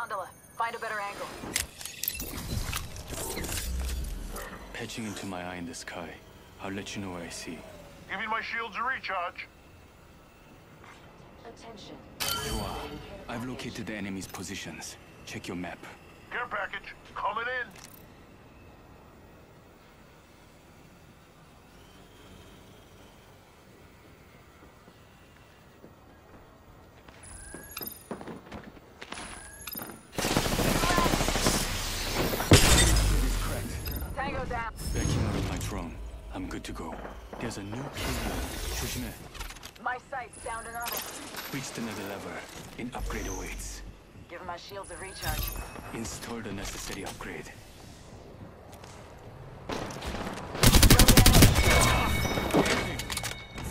gondola. Find a better angle. Patching into my eye in the sky. I'll let you know what I see. Giving my shields a recharge. Attention. Chua, I've located the enemy's positions. Check your map. Care package coming in. It's cracked. Tango down. Backing out of my drone. I'm good to go. There's a new killer. 조심해. My sight's down to normal. Reached another lever. An upgrade awaits. Giving my shields a recharge. Install the necessary upgrade.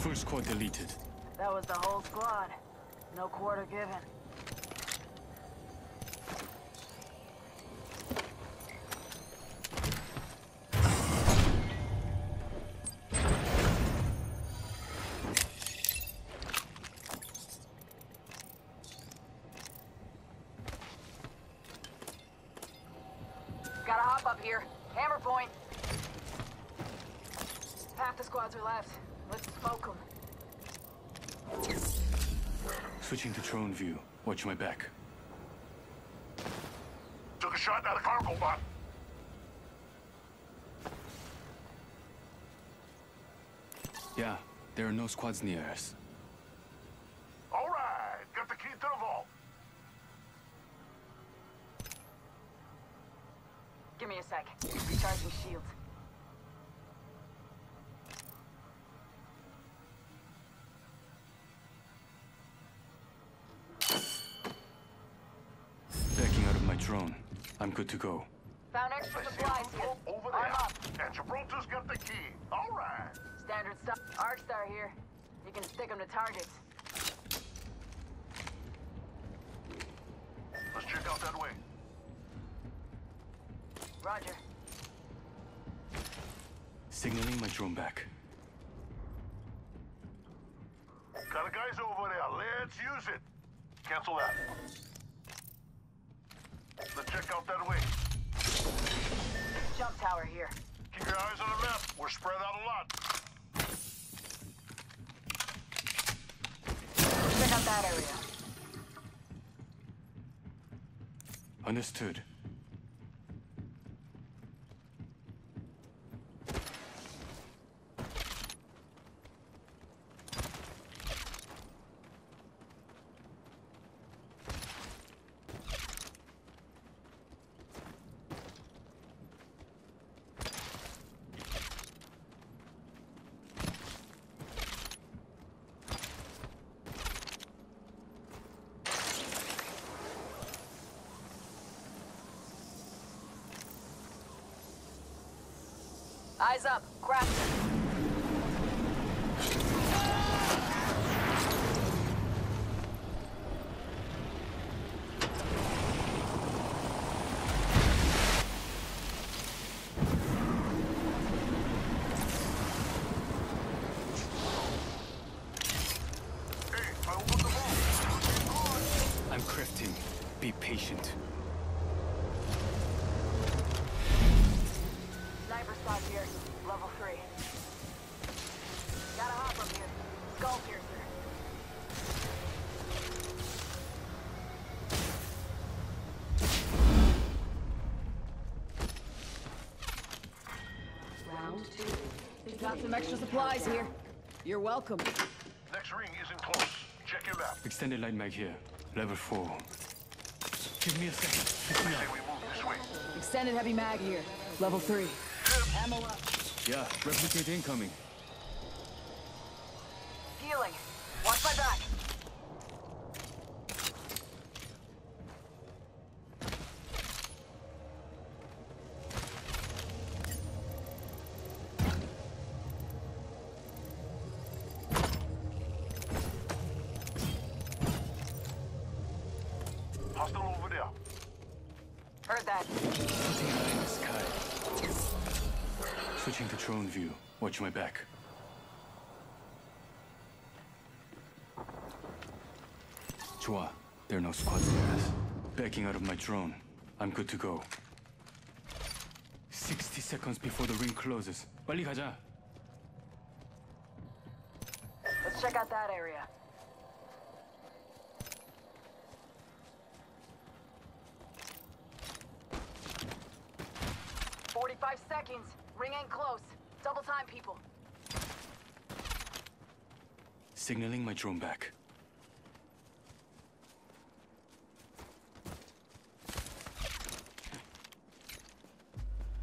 Full squad deleted. That was the whole squad. No quarter given. Here. Hammer point. Half the squads are left. Let's smoke them. Switching to drone view. Watch my back. Took a shot at a cargo bot. Yeah, there are no squads near us. Sec. Recharging shields. Backing out of my drone. I'm good to go. Found extra I see a supplies here. vault over Arm up. And Gibraltar's got the key. All right. Standard stuff. Arcstar here. You can stick them to targets. Let's check out that way. Roger. Signaling my drone back. Got a guys over there. Let's use it. Cancel that. Let's check out that way. Jump tower here. Keep your eyes on the map. We're spread out a lot. Check out that area. Understood. Eyes up. Crafting. Be patient. Round two. Got some extra supplies here. You're welcome. Next ring isn't close. Check your map. Extended light mag here. Level 4. Give me a second. Me we move this way. Extended heavy mag here. Level three. Ammo up. Yeah, replicate incoming. Heard that. Putting eye in the sky. Switching to drone view. Watch my back. Chua, there are no squads near us. backing out of my drone. I'm good to go. 60 seconds before the ring closes. 빨리 가자. Let's check out that area. Forty-five seconds. Ring ain't close. Double time, people. Signaling my drone back.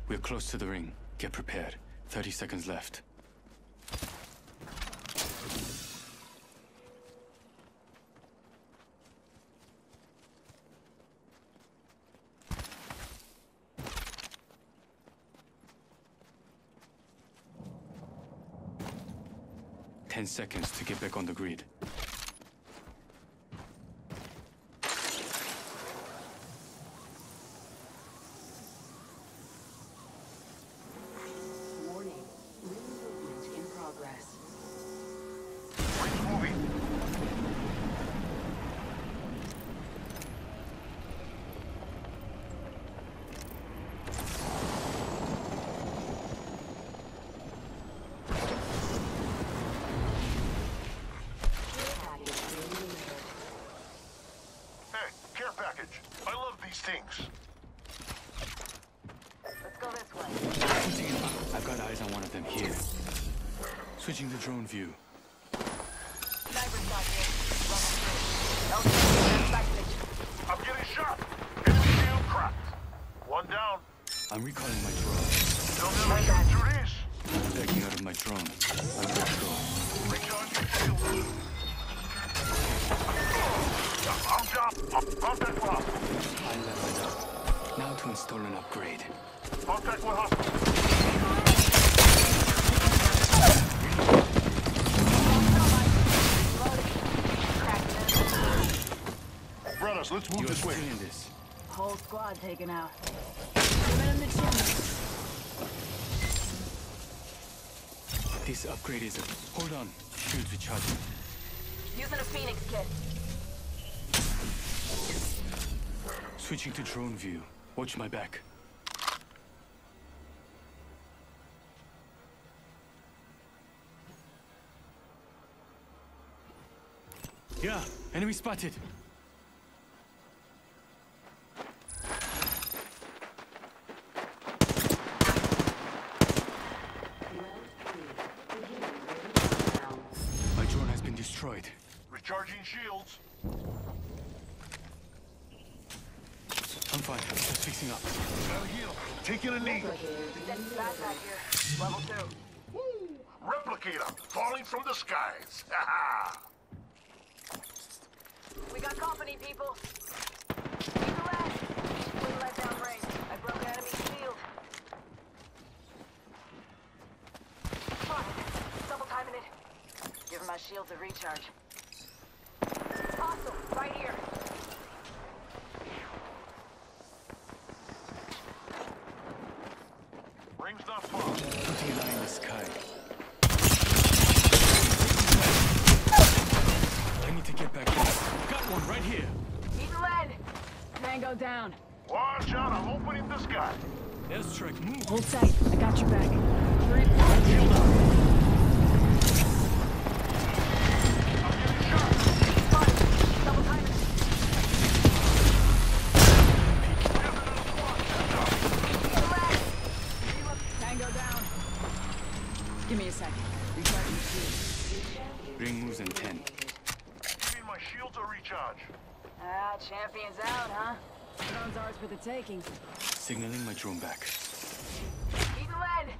We're close to the ring. Get prepared. 30 seconds left. Ten seconds to get back on the grid. Warning. Ring movement in progress. Ring's moving. Hey, care package. I love these things. Let's go this way. I've got eyes on one of them here. Switching to drone view. Sniper's got here. Level three. LT, message. I'm getting shot. Enemy shield cracked. One down. I'm recalling my drone. They'll never through this. Backing out of my drone. I'm good to go. Recharge your shield. I'm down. Hospital. I leveled up. Now to install an upgrade. Contact with hospital. Brothers, let's move You're this way. this. Whole squad taken out. In the. This upgrade is a... Hold on. Shields recharging. Using a Phoenix kit. Switching to drone view. Watch my back. Yeah, enemy spotted. From the skies. Ha ha. We got company, people. Keep the left. Wouldn't let down range. I broke enemy shield. Fuck. Double timing it. Giving my shields a recharge. Hostile, right here. Ring's not far. Putting an eye in the sky. I need to get back there. Got one right here. Eagle end. Tango down. Watch out, I'm opening the sky. Airstrike, move. Hold tight. I got your back. Three. Shield up. I'm getting shot. Fuck. Double timing it. Eagle end. Tango down. Give me a second. Recharging shield. Ring moves in 10. Giving my shields a recharge. Ah, champions out, huh? Drone's ours for the taking. Signaling my drone back. Eagle end.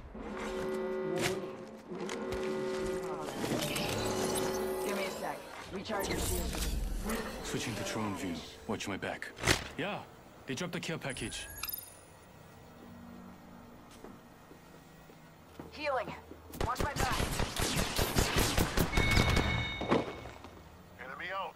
Give me a sec. Recharging shield. Switching to drone view. Watch my back. Yeah, they dropped the care package. Healing. Watch my back. Enemy out.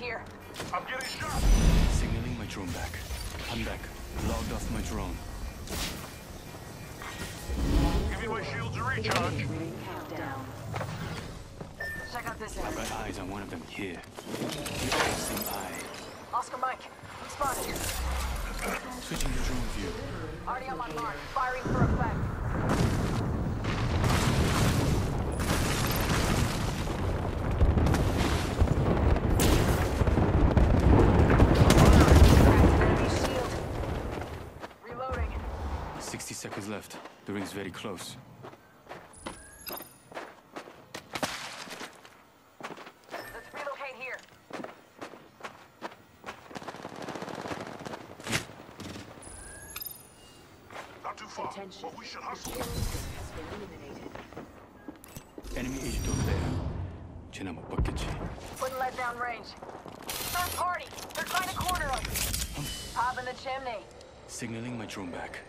Here. I'm getting shot. Signaling my drone back. I'm back. Logged off my drone. Give me my shields to recharge. Countdown. Check out this I've got eyes on one of them here. The same eye. Oscar Mike, I'm spotted. Switching to drone view. Already on my mark. Firing for effect. Cracked enemy shield. Reloading. 60 seconds left. The ring's very close. Let's relocate here. Not too far, but we should hustle. Enemy agent over there. 쟤나 못 봤겠지. Wouldn't let down range. Third party. They're trying to corner us. Pop in the chimney. Signaling my drone back.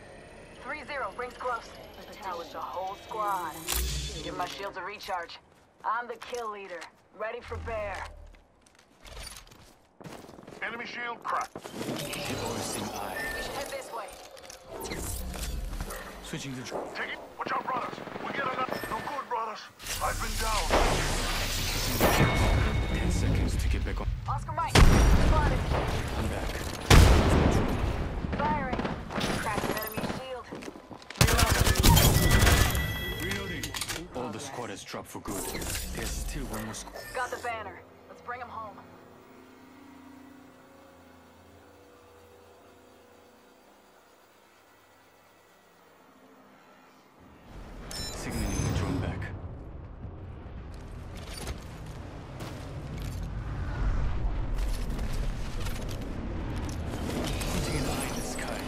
3-0, rings close. Now it's the whole squad. Give my shields a recharge. I'm the kill leader. Ready for bear. Enemy shield cracked. The same eye. We should head this way. Switching to drone. Take it. Watch out, brothers. We get another. No good, brothers. I've been down. 10 seconds to get back on. Oscar Mike, spotted. For good. There's one more. Got the banner. Let's bring him home. Signaling my drone back. Putting an eye in the sky.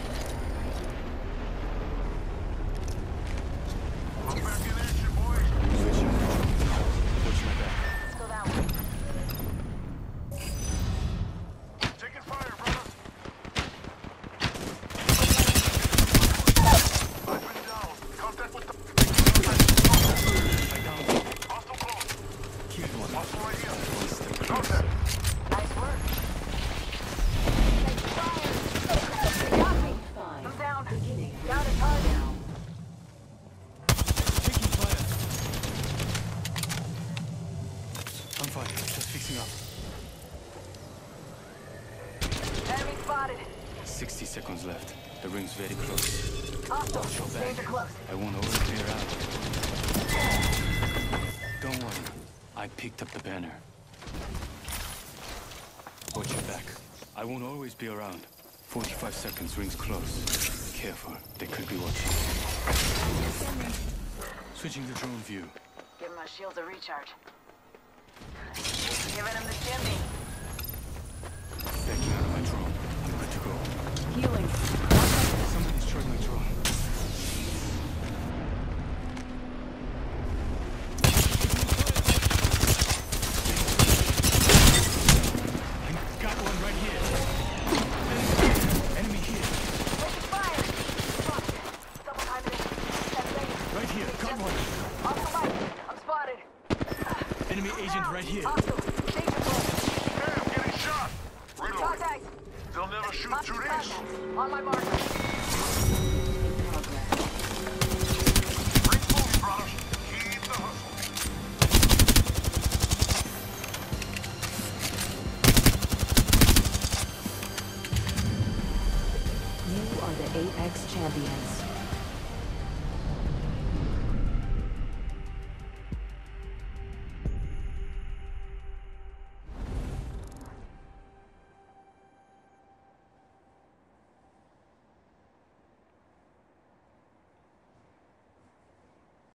I'm back in action, boys. Switching to drone. Watch my back. Let's go that way. Taking fire, brothers. I've been down. Contact with the. I downed. Hostile close. Killed one. Hostile right here. One step closer. Contact. Nice work. Fire. Got me. I'm down. Down a target. Taking fire. I'm fine. Just fixing up. Enemy spotted. 60 seconds left. The ring's very close. Hostile. Watch your back. Danger close. I won't always be around. Don't worry. I picked up the banner. Watch your back. I won't always be around. 45 seconds, rings close. Careful. They could be watching. Switching to drone view. Give my shields a recharge. Giving him the chimney. Backing out of my drone. I'm good to go. Healing. Somebody destroyed my drone. Champions.